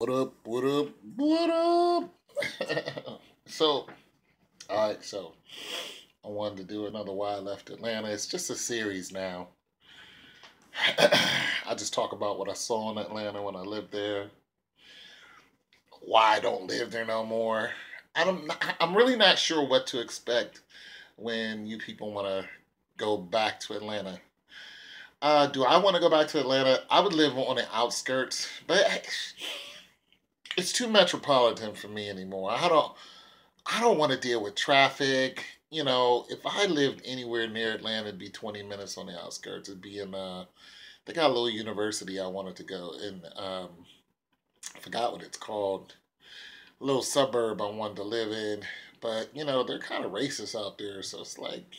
What up? What up? What up? so, all right. So, I wanted to do another Why I Left Atlanta. It's just a series now. I just talk about what I saw in Atlanta when I lived there. Why I don't live there no more. I don't. I'm really not sure what to expect when you people want to go back to Atlanta. Uh, do I want to go back to Atlanta? I would live on the outskirts, but it's too metropolitan for me anymore. I don't. I don't want to deal with traffic. You know, if I lived anywhere near Atlanta, it'd be 20 minutes on the outskirts. It'd be in, uh, they got a little university I wanted to go in. Um, I forgot what it's called. A little suburb I wanted to live in. But, you know, they're kind of racist out there. So it's like,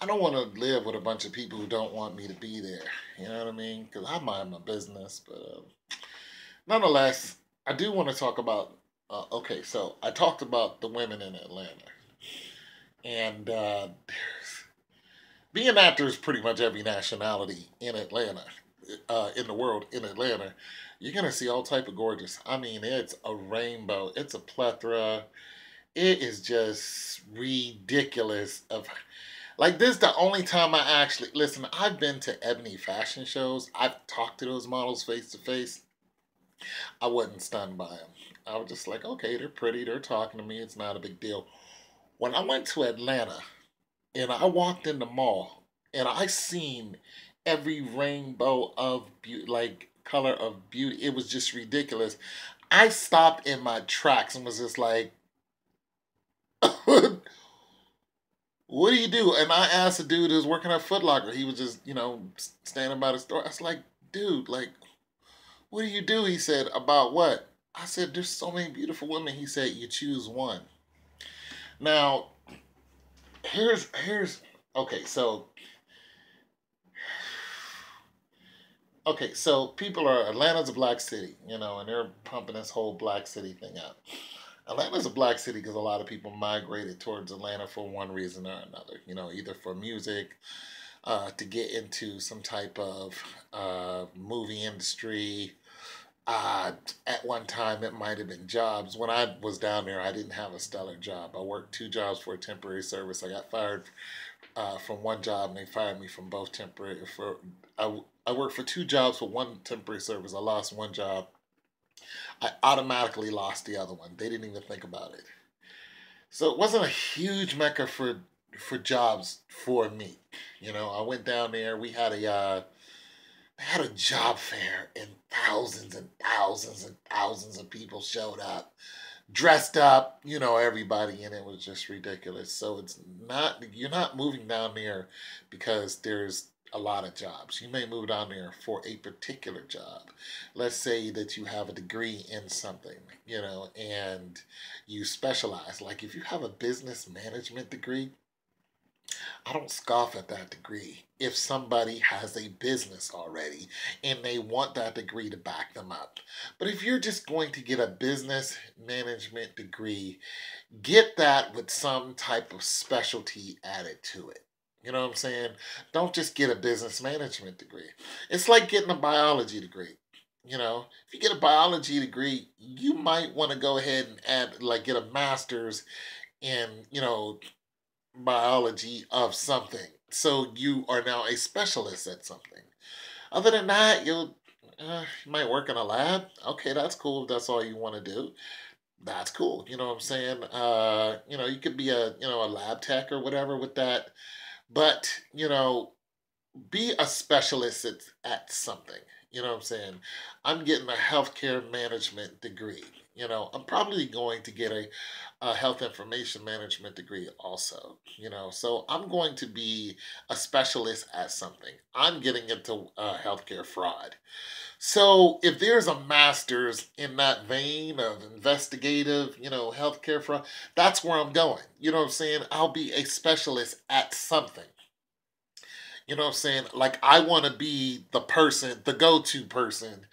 I don't want to live with a bunch of people who don't want me to be there. You know what I mean? Because I mind my business. But uh, nonetheless, I do want to talk about. Uh, okay, so I talked about the women in Atlanta. And uh, being an actor is pretty much every nationality in Atlanta, uh, in the world, in Atlanta. You're to see all type of gorgeous. I mean, it's a rainbow. It's a plethora. It is just ridiculous of like this is the only time I actually listen. I've been to Ebony fashion shows. I've talked to those models face to face. I wasn't stunned by them. I was just like, okay, they're pretty. They're talking to me. It's not a big deal. When I went to Atlanta and I walked in the mall and I seen every rainbow of beauty, like color of beauty, it was just ridiculous. I stopped in my tracks and was just like, what do you do? And I asked a dude who's working at Foot Locker. He was just, you know, standing by the store. I was like, dude, like, what do you do? He said, about what? I said, there's so many beautiful women. He said, you choose one. Now, here's, here's, okay, so, okay, so people are, Atlanta's a black city, you know, and they're pumping this whole black city thing out. Atlanta's a black city because a lot of people migrated towards Atlanta for one reason or another. You know, either for music, uh, to get into some type of uh, movie industry. Uh, at one time, it might have been jobs. When I was down there, I didn't have a stellar job. I worked two jobs for a temporary service. I got fired uh, from one job, and they fired me from both temporary. For I, I worked for two jobs for one temporary service. I lost one job I automatically lost the other one. They didn't even think about it. So it wasn't a huge mecca for for jobs for me. You know, I went down there. We had a uh, had a job fair, and thousands and thousands and thousands of people showed up, dressed up. You know, everybody, and it was just ridiculous. So it's not you're not moving down there because there's a lot of jobs. You may move down there for a particular job. Let's say that you have a degree in something, you know, and you specialize. Like if you have a business management degree, I don't scoff at that degree if somebody has a business already and they want that degree to back them up. But if you're just going to get a business management degree, get that with some type of specialty added to it. You know what I'm saying? Don't just get a business management degree. It's like getting a biology degree. You know, if you get a biology degree, you might want to go ahead and add, like, get a master's in, you know, biology of something. So you are now a specialist at something. Other than that, you'll uh, you might work in a lab. Okay, that's cool. If that's all you want to do, that's cool. You know what I'm saying? Uh, you know, you could be a you know a lab tech or whatever with that but, you know, be a specialist at, at something. You know what I'm saying? I'm getting a healthcare management degree. You know, I'm probably going to get a, a health information management degree also. You know, so I'm going to be a specialist at something. I'm getting into uh, healthcare fraud. So if there's a master's in that vein of investigative, you know, healthcare fraud, that's where I'm going. You know what I'm saying? I'll be a specialist at something. You know what I'm saying? Like I want to be the person, the go-to person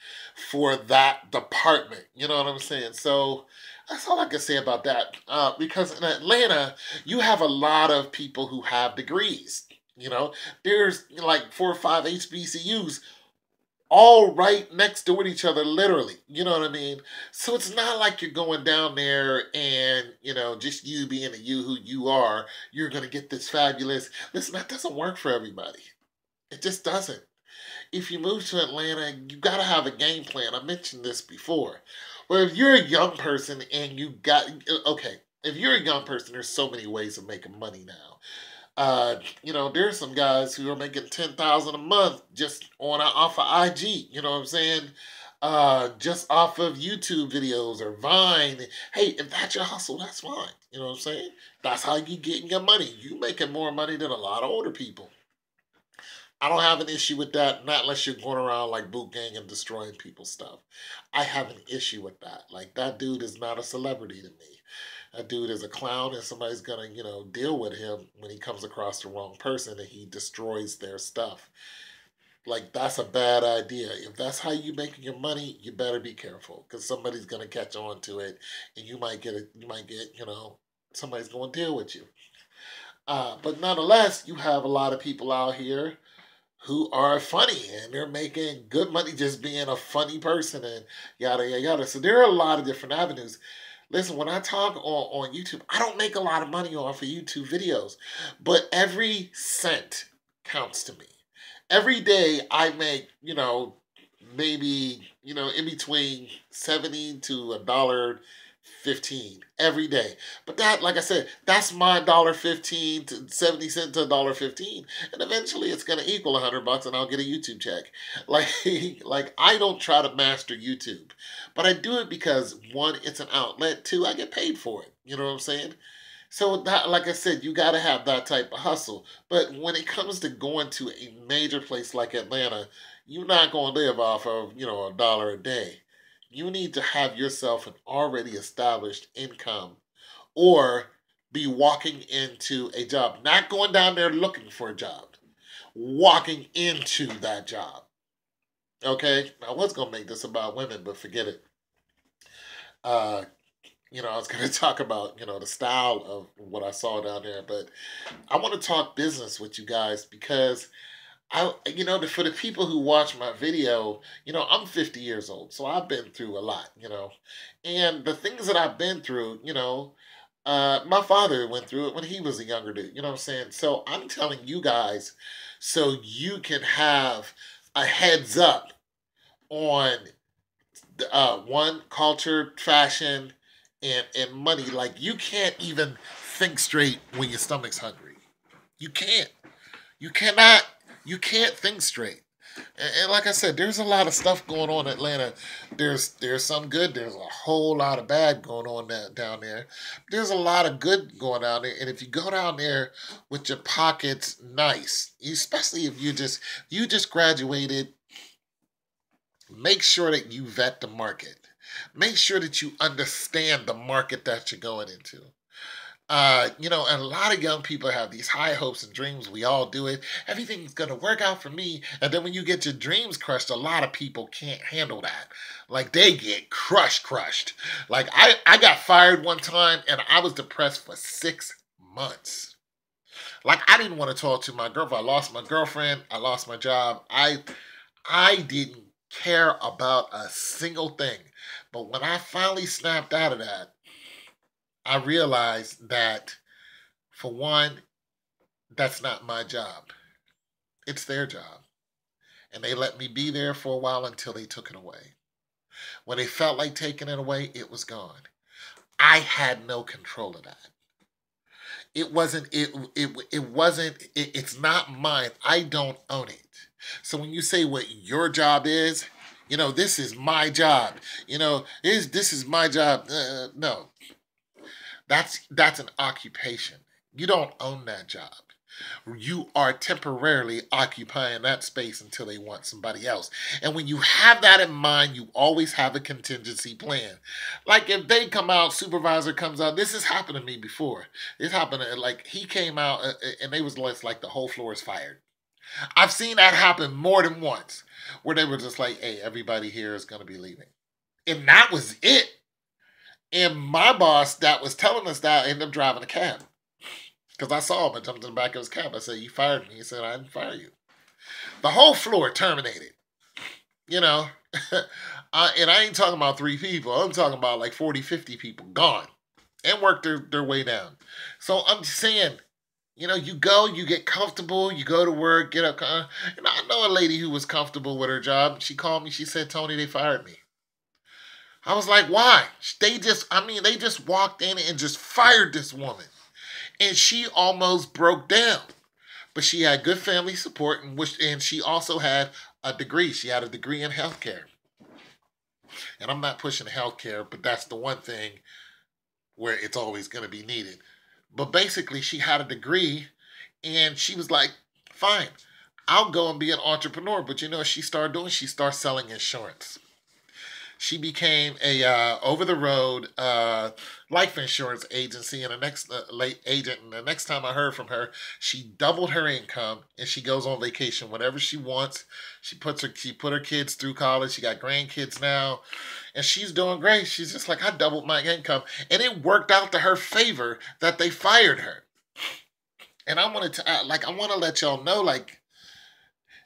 for that department. You know what I'm saying? So that's all I can say about that. Uh, because in Atlanta, you have a lot of people who have degrees. You know, there's like four or five HBCUs all right next door to each other, literally. You know what I mean? So it's not like you're going down there and, you know, just you being a you who you are, you're going to get this fabulous. Listen, that doesn't work for everybody. It just doesn't. If you move to Atlanta, you got to have a game plan. I mentioned this before. Well, if you're a young person and you got, okay, if you're a young person, there's so many ways of making money now. Uh, you know, there's some guys who are making ten thousand a month just on off of IG. You know what I'm saying? Uh, just off of YouTube videos or Vine. Hey, if that's your hustle, that's fine. You know what I'm saying? That's how you getting your money. You making more money than a lot of older people. I don't have an issue with that, not unless you're going around like boot gang and destroying people's stuff. I have an issue with that. Like that dude is not a celebrity to me a dude is a clown and somebody's gonna, you know, deal with him when he comes across the wrong person and he destroys their stuff. Like that's a bad idea. If that's how you making your money, you better be careful because somebody's gonna catch on to it, and you might get it. You might get, you know, somebody's gonna deal with you. Uh, but nonetheless, you have a lot of people out here who are funny and they're making good money just being a funny person and yada yada yada. So there are a lot of different avenues. Listen, when I talk on, on YouTube, I don't make a lot of money off of YouTube videos, but every cent counts to me. Every day I make, you know, maybe, you know, in between 70 to a dollar 15 every day. But that, like I said, that's my dollar 15 to 70 cents to dollar 15. And eventually it's going to equal a hundred bucks and I'll get a YouTube check. Like, like I don't try to master YouTube, but I do it because one, it's an outlet. Two, I get paid for it. You know what I'm saying? So that, like I said, you got to have that type of hustle. But when it comes to going to a major place like Atlanta, you're not going to live off of, you know, a dollar a day you need to have yourself an already established income or be walking into a job, not going down there looking for a job, walking into that job. Okay, I was gonna make this about women, but forget it. Uh, you know, I was gonna talk about you know the style of what I saw down there, but I want to talk business with you guys because I, you know, for the people who watch my video, you know, I'm 50 years old, so I've been through a lot, you know, and the things that I've been through, you know, uh, my father went through it when he was a younger dude, you know what I'm saying? So I'm telling you guys so you can have a heads up on uh, one culture, fashion, and, and money. Like you can't even think straight when your stomach's hungry. You can't. You cannot you can't think straight. And, and, like I said, there's a lot of stuff going on in Atlanta. There's there's some good. There's a whole lot of bad going on that, down there. There's a lot of good going down there. And if you go down there with your pockets nice, especially if you just you just graduated, make sure that you vet the market. Make sure that you understand the market that you're going into. Uh, you know, and a lot of young people have these high hopes and dreams. We all do it. Everything's going to work out for me. And then when you get your dreams crushed, a lot of people can't handle that. Like they get crushed, crushed. Like I, I got fired one time and I was depressed for six months. Like I didn't want to talk to my girlfriend. I lost my girlfriend. I lost my job. I, I didn't care about a single thing. But when I finally snapped out of that, I realized that, for one, that's not my job. It's their job. And they let me be there for a while until they took it away. When they felt like taking it away, it was gone. I had no control of that. It wasn't it it it wasn't it, it's not mine. I don't own it. So when you say what your job is, you know, this is my job. You know, this this is my job. Uh, no, that's that's an occupation. You don't own that job. You are temporarily occupying that space until they want somebody else. And when you have that in mind, you always have a contingency plan. Like if they come out, supervisor comes out. This has happened to me before. It happened uh, like he came out uh, uh, and they was like the whole floor is fired. I've seen that happen more than once where they were just like, hey, everybody here is going to be leaving. And that was it. And my boss that was telling us that ended up driving a cab. Because I saw him. I jumped in the back of his cab. I said, You fired me. He said, I didn't fire you. The whole floor terminated. you know, uh, and I ain't talking about three people. I'm talking about like 40, 50 people gone and worked their, their way down. So I'm just saying, you know, you go, you get comfortable, you go to work, get up. Uh, and I know a lady who was comfortable with her job. She called me. She said, Tony, they fired me. I was like, why? They just, I mean, they just walked in and just fired this woman. And she almost broke down. But she had good family support and, which, and she also had a degree. She had a degree in healthcare. And I'm not pushing healthcare, but that's the one thing where it's always going to be needed. But basically, she had a degree and she was like, fine, I'll go and be an entrepreneur. But you know what she started doing? She started selling insurance she became a uh, over the road uh, life insurance agency and the next uh, late agent. And the next time I heard from her, she doubled her income and she goes on vacation whenever she wants. She puts her she put her kids through college. She got grandkids now, and she's doing great. She's just like I doubled my income, and it worked out to her favor that they fired her. And I wanted to like I want to let y'all know like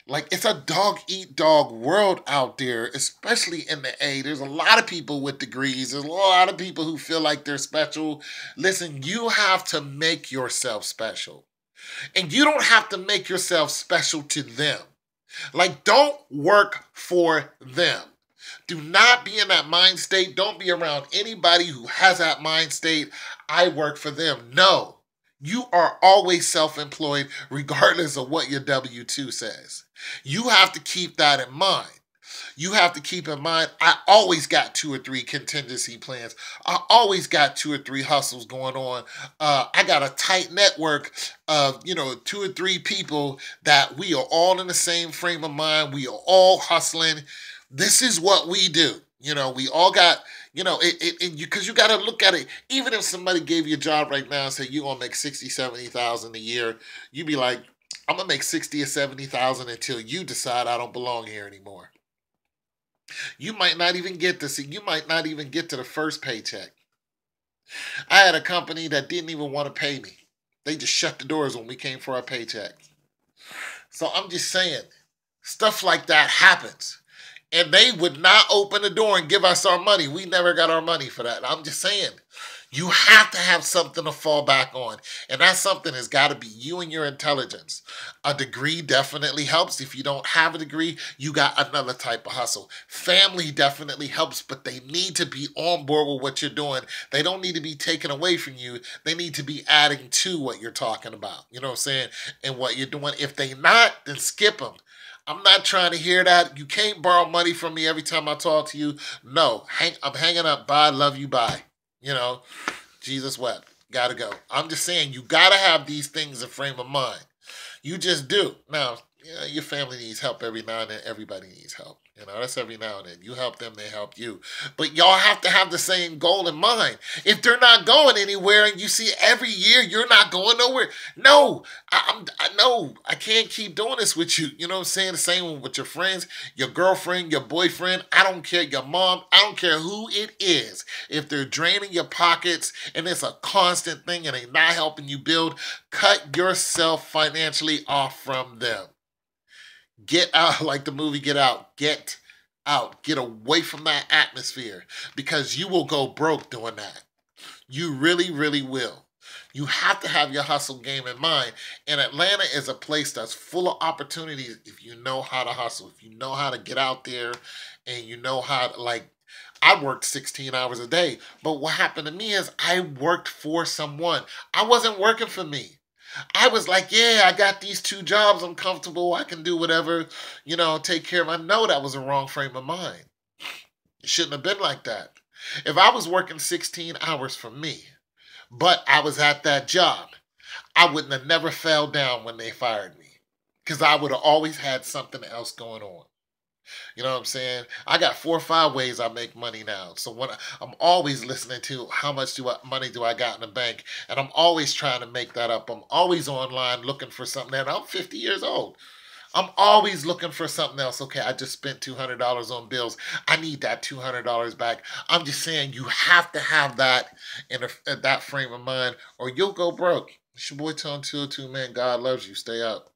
like it's a dog eat dog world out there, especially in the A. There's a lot of people with degrees. There's a lot of people who feel like they're special. Listen, you have to make yourself special. And you don't have to make yourself special to them. Like, don't work for them. Do not be in that mind state. Don't be around anybody who has that mind state. I work for them. No. You are always self employed, regardless of what your W 2 says. You have to keep that in mind. You have to keep in mind, I always got two or three contingency plans. I always got two or three hustles going on. Uh, I got a tight network of, you know, two or three people that we are all in the same frame of mind. We are all hustling. This is what we do. You know, we all got you know, it, it, you because you got to look at it. Even if somebody gave you a job right now and said you're gonna make 60, 70,000 a year, you'd be like, I'm gonna make 60 or 70,000 until you decide I don't belong here anymore. You might not even get to see, you might not even get to the first paycheck. I had a company that didn't even want to pay me. They just shut the doors when we came for our paycheck. So I'm just saying, stuff like that happens and they would not open the door and give us our money. We never got our money for that. I'm just saying, you have to have something to fall back on. And that something has got to be you and your intelligence. A degree definitely helps. If you don't have a degree, you got another type of hustle. Family definitely helps, but they need to be on board with what you're doing. They don't need to be taken away from you. They need to be adding to what you're talking about. You know what I'm saying? And what you're doing. If they not, then skip them. I'm not trying to hear that. You can't borrow money from me every time I talk to you. No, hang, I'm hanging up. Bye, love you, bye. You know, Jesus wept. Gotta go. I'm just saying, you gotta have these things in frame of mind. You just do. Now, yeah, your family needs help every now and then. Everybody needs help. You know, that's every now and then. You help them, they help you. But y'all have to have the same goal in mind. If they're not going anywhere and you see every year you're not going nowhere, no, I, I'm, I know I can't keep doing this with you. You know what I'm saying? The same with your friends, your girlfriend, your boyfriend. I don't care, your mom. I don't care who it is. If they're draining your pockets and it's a constant thing and they're not helping you build, cut yourself financially off from them. Get out, like the movie Get Out. Get out. Get away from that atmosphere because you will go broke doing that. You really, really will. You have to have your hustle game in mind. And Atlanta is a place that's full of opportunities if you know how to hustle, if you know how to get out there and you know how to, like, I worked 16 hours a day. But what happened to me is I worked for someone. I wasn't working for me. I was like, yeah, I got these two jobs. I'm comfortable. I can do whatever, you know, take care of. I know that was a wrong frame of mind. It shouldn't have been like that. If I was working 16 hours for me, but I was at that job, I wouldn't have never fell down when they fired me because I would have always had something else going on. You know what I'm saying? I got four or five ways I make money now. So when I, I'm always listening to how much do I, money do I got in the bank, and I'm always trying to make that up. I'm always online looking for something. And I'm 50 years old. I'm always looking for something else. Okay, I just spent $200 on bills. I need that $200 back. I'm just saying you have to have that in, a, that frame of mind or you'll go broke. It's your boy Tone 202, man. God loves you. Stay up.